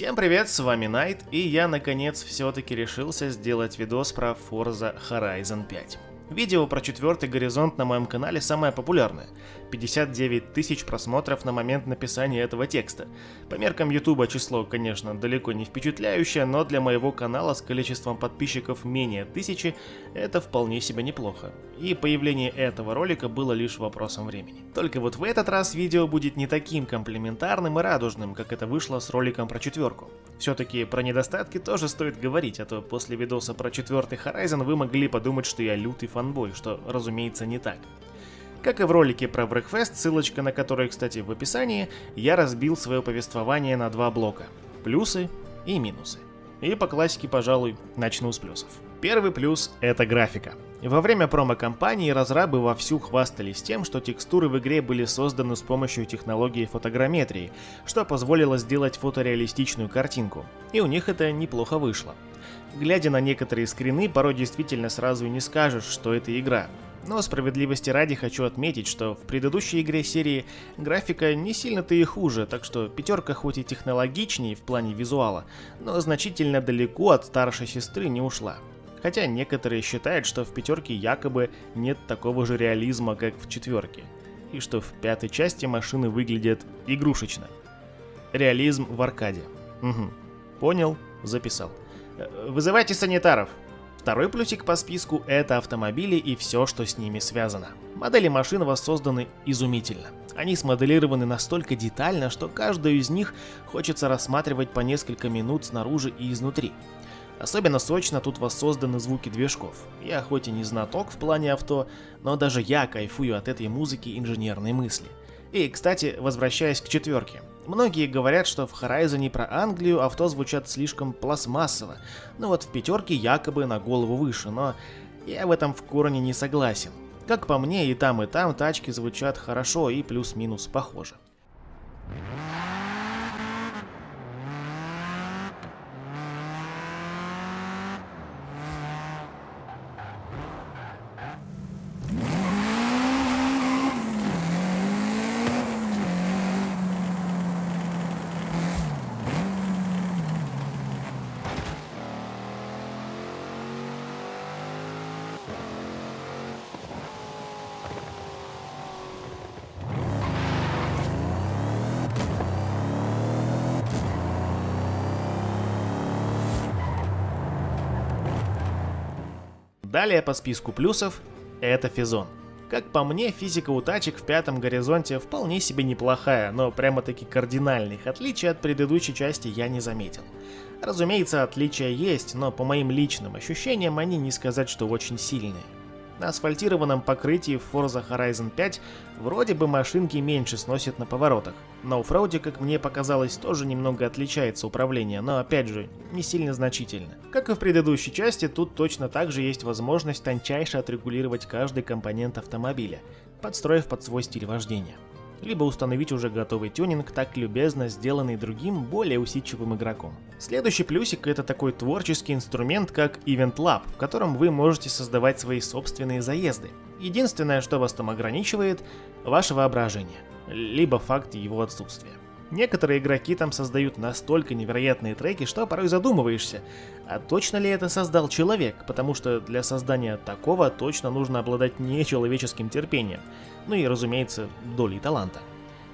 Всем привет, с вами Найт, и я наконец все-таки решился сделать видос про Forza Horizon 5. Видео про четвертый горизонт на моем канале самое популярное. 59 тысяч просмотров на момент написания этого текста. По меркам ютуба число, конечно, далеко не впечатляющее, но для моего канала с количеством подписчиков менее тысячи это вполне себе неплохо. И появление этого ролика было лишь вопросом времени. Только вот в этот раз видео будет не таким комплементарным и радужным, как это вышло с роликом про четверку. Все-таки про недостатки тоже стоит говорить, а то после видоса про четвертый Horizon вы могли подумать, что я лютый фанбой, что разумеется не так. Как и в ролике про Breakfast, ссылочка на который, кстати, в описании, я разбил свое повествование на два блока – плюсы и минусы. И по классике, пожалуй, начну с плюсов. Первый плюс – это графика. Во время промо-компании разрабы вовсю хвастались тем, что текстуры в игре были созданы с помощью технологии фотограмметрии, что позволило сделать фотореалистичную картинку. И у них это неплохо вышло. Глядя на некоторые скрины, порой действительно сразу и не скажешь, что это игра. Но справедливости ради хочу отметить, что в предыдущей игре серии графика не сильно-то и хуже, так что пятерка хоть и технологичнее в плане визуала, но значительно далеко от старшей сестры не ушла. Хотя некоторые считают, что в пятерке якобы нет такого же реализма, как в четверке, и что в пятой части машины выглядят игрушечно. Реализм в аркаде. Угу. Понял, записал. Э, вызывайте санитаров, Второй плюсик по списку – это автомобили и все, что с ними связано. Модели машин воссозданы изумительно. Они смоделированы настолько детально, что каждую из них хочется рассматривать по несколько минут снаружи и изнутри. Особенно сочно тут воссозданы звуки движков. Я хоть и не знаток в плане авто, но даже я кайфую от этой музыки инженерной мысли. И, кстати, возвращаясь к четверке. Многие говорят, что в Horizon про Англию авто звучат слишком пластмассово, ну вот в пятерке якобы на голову выше, но я в этом в корне не согласен. Как по мне, и там, и там тачки звучат хорошо и плюс-минус похоже. Далее по списку плюсов это Физон. Как по мне, физика у тачек в пятом горизонте вполне себе неплохая, но прямо-таки кардинальных отличий от предыдущей части я не заметил. Разумеется, отличия есть, но по моим личным ощущениям они не сказать, что очень сильные. На асфальтированном покрытии в Forza Horizon 5 вроде бы машинки меньше сносят на поворотах. На оффроуде, как мне показалось, тоже немного отличается управление, но опять же, не сильно значительно. Как и в предыдущей части, тут точно так же есть возможность тончайше отрегулировать каждый компонент автомобиля, подстроив под свой стиль вождения либо установить уже готовый тюнинг, так любезно сделанный другим, более усидчивым игроком. Следующий плюсик это такой творческий инструмент, как Event Lab, в котором вы можете создавать свои собственные заезды. Единственное, что вас там ограничивает, ваше воображение, либо факт его отсутствия. Некоторые игроки там создают настолько невероятные треки, что порой задумываешься, а точно ли это создал человек, потому что для создания такого точно нужно обладать нечеловеческим терпением, ну и, разумеется, долей таланта.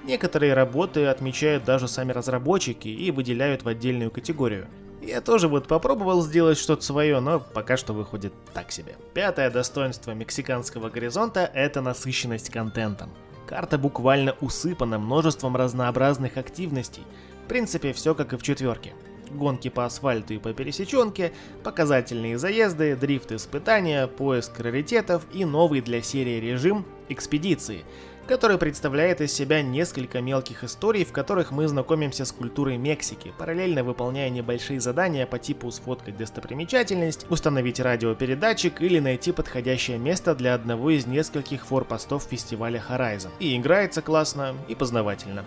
Некоторые работы отмечают даже сами разработчики и выделяют в отдельную категорию. Я тоже вот попробовал сделать что-то свое, но пока что выходит так себе. Пятое достоинство мексиканского горизонта – это насыщенность контентом. Карта буквально усыпана множеством разнообразных активностей. В принципе, все как и в четверке. Гонки по асфальту и по пересеченке, показательные заезды, дрифт-испытания, поиск раритетов и новый для серии режим «Экспедиции», который представляет из себя несколько мелких историй, в которых мы знакомимся с культурой Мексики, параллельно выполняя небольшие задания по типу сфоткать достопримечательность, установить радиопередатчик или найти подходящее место для одного из нескольких форпостов фестиваля Horizon. И играется классно, и познавательно.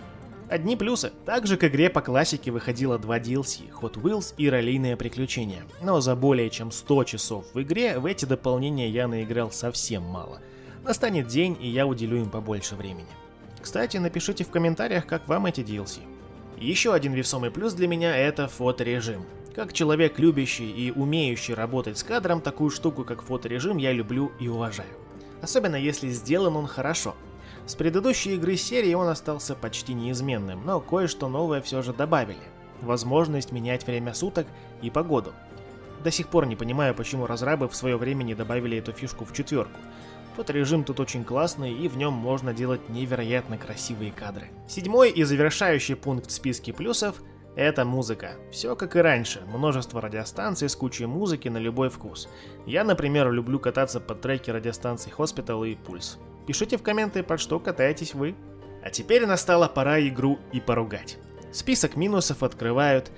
Одни плюсы. Также к игре по классике выходило два DLC – Hot Wheels и раллийные приключения. Но за более чем 100 часов в игре в эти дополнения я наиграл совсем мало – Настанет день, и я уделю им побольше времени. Кстати, напишите в комментариях, как вам эти DLC. Еще один весомый плюс для меня это фоторежим. Как человек, любящий и умеющий работать с кадром, такую штуку, как фоторежим, я люблю и уважаю. Особенно если сделан он хорошо. С предыдущей игры серии он остался почти неизменным, но кое-что новое все же добавили. Возможность менять время суток и погоду. До сих пор не понимаю, почему разрабы в свое время не добавили эту фишку в четверку. Фоторежим тут очень классный, и в нем можно делать невероятно красивые кадры. Седьмой и завершающий пункт в списке плюсов – это музыка. Все как и раньше, множество радиостанций с кучей музыки на любой вкус. Я, например, люблю кататься под треки радиостанций Hospital и Pulse. Пишите в комменты, под что катаетесь вы. А теперь настала пора игру и поругать. Список минусов открывают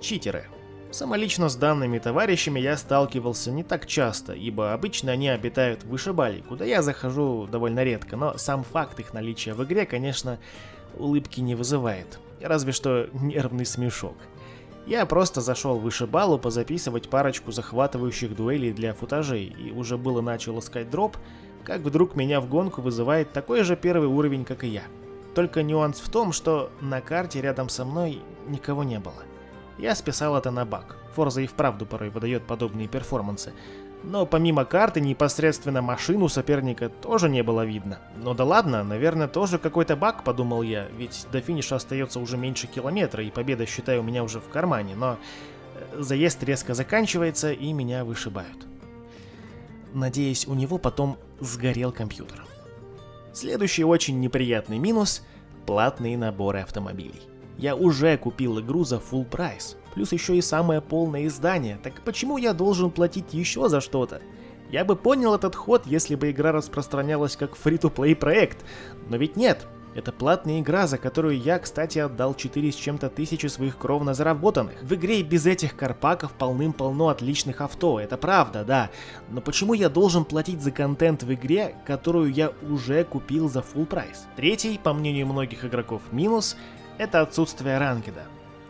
читеры – Самолично с данными товарищами я сталкивался не так часто, ибо обычно они обитают в вышибали, куда я захожу довольно редко, но сам факт их наличия в игре, конечно, улыбки не вызывает, разве что нервный смешок. Я просто зашел в вышибалу позаписывать парочку захватывающих дуэлей для футажей, и уже было начал искать дроп, как вдруг меня в гонку вызывает такой же первый уровень, как и я. Только нюанс в том, что на карте рядом со мной никого не было. Я списал это на баг. Forza и вправду порой выдает подобные перформансы. Но помимо карты, непосредственно машину соперника тоже не было видно. Но да ладно, наверное, тоже какой-то баг, подумал я, ведь до финиша остается уже меньше километра, и победа, считаю, у меня уже в кармане, но э, заезд резко заканчивается, и меня вышибают. Надеюсь, у него потом сгорел компьютер. Следующий очень неприятный минус – платные наборы автомобилей. Я уже купил игру за full прайс, плюс еще и самое полное издание, так почему я должен платить еще за что-то? Я бы понял этот ход, если бы игра распространялась как фри-то-плей проект, но ведь нет. Это платная игра, за которую я, кстати, отдал 4 с чем-то тысячи своих кровно заработанных. В игре и без этих карпаков полным-полно отличных авто, это правда, да. Но почему я должен платить за контент в игре, которую я уже купил за full прайс? Третий, по мнению многих игроков, минус это отсутствие рангеда.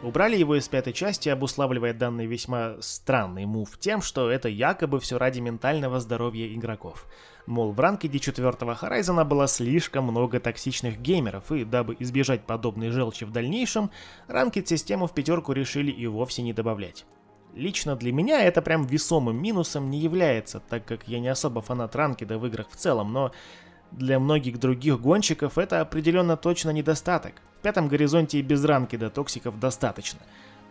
Убрали его из пятой части, обуславливая данный весьма странный мув тем, что это якобы все ради ментального здоровья игроков. Мол, в ранкеде четвертого Horizon было слишком много токсичных геймеров, и дабы избежать подобной желчи в дальнейшем, ранкед-систему в пятерку решили и вовсе не добавлять. Лично для меня это прям весомым минусом не является, так как я не особо фанат ранкеда в играх в целом, но для многих других гонщиков это определенно точно недостаток. В пятом горизонте и без ранки до токсиков достаточно.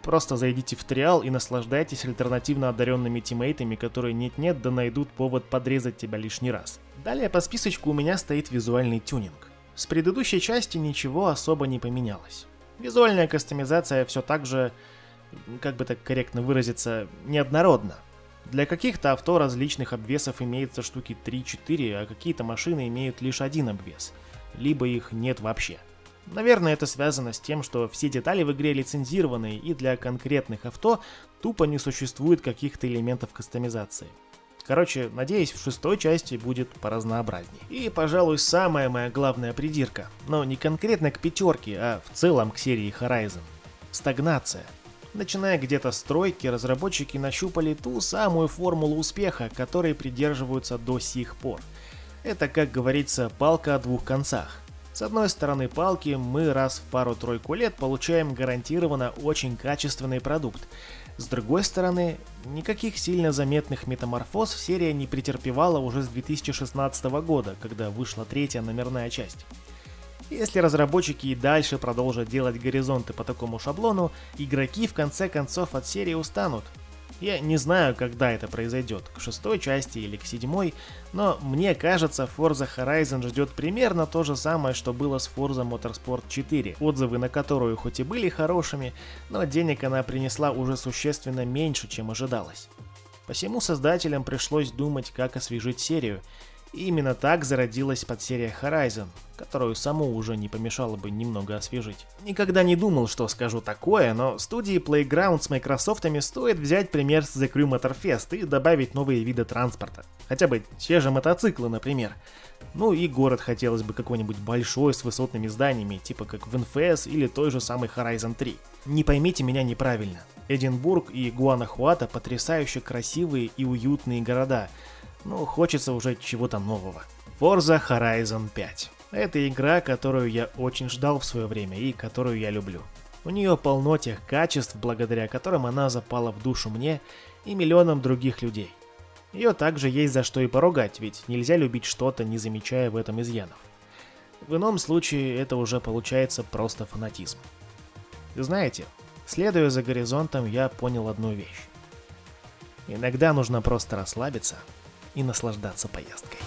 Просто зайдите в триал и наслаждайтесь альтернативно одаренными тиммейтами, которые нет-нет да найдут повод подрезать тебя лишний раз. Далее по списочку у меня стоит визуальный тюнинг. С предыдущей части ничего особо не поменялось. Визуальная кастомизация все так же, как бы так корректно выразиться, неоднородна. Для каких-то авто различных обвесов имеется штуки 3-4, а какие-то машины имеют лишь один обвес. Либо их нет вообще. Наверное, это связано с тем, что все детали в игре лицензированы, и для конкретных авто тупо не существует каких-то элементов кастомизации. Короче, надеюсь, в шестой части будет поразнообразнее. И, пожалуй, самая моя главная придирка, но не конкретно к пятерке, а в целом к серии Horizon. Стагнация. Начиная где-то с тройки, разработчики нащупали ту самую формулу успеха, которой придерживаются до сих пор. Это, как говорится, палка о двух концах. С одной стороны палки, мы раз в пару-тройку лет получаем гарантированно очень качественный продукт. С другой стороны, никаких сильно заметных метаморфоз серия не претерпевала уже с 2016 года, когда вышла третья номерная часть. Если разработчики и дальше продолжат делать горизонты по такому шаблону, игроки в конце концов от серии устанут. Я не знаю, когда это произойдет, к шестой части или к седьмой, но мне кажется, Forza Horizon ждет примерно то же самое, что было с Forza Motorsport 4, отзывы на которую хоть и были хорошими, но денег она принесла уже существенно меньше, чем ожидалось. Посему создателям пришлось думать, как освежить серию, и именно так зародилась подсерия Horizon, которую саму уже не помешало бы немного освежить. Никогда не думал, что скажу такое, но студии Playground с Microsoft стоит взять пример с The Crew Motorfest и добавить новые виды транспорта. Хотя бы те же мотоциклы, например. Ну и город хотелось бы какой-нибудь большой с высотными зданиями, типа как в NFS или той же самой Horizon 3. Не поймите меня неправильно. Эдинбург и Гуанахуата потрясающе красивые и уютные города – ну, хочется уже чего-то нового. Forza Horizon 5. Это игра, которую я очень ждал в свое время и которую я люблю. У нее полно тех качеств, благодаря которым она запала в душу мне и миллионам других людей. Ее также есть за что и поругать, ведь нельзя любить что-то, не замечая в этом изъянов. В ином случае это уже получается просто фанатизм. Знаете, следуя за горизонтом, я понял одну вещь. Иногда нужно просто расслабиться и наслаждаться поездкой.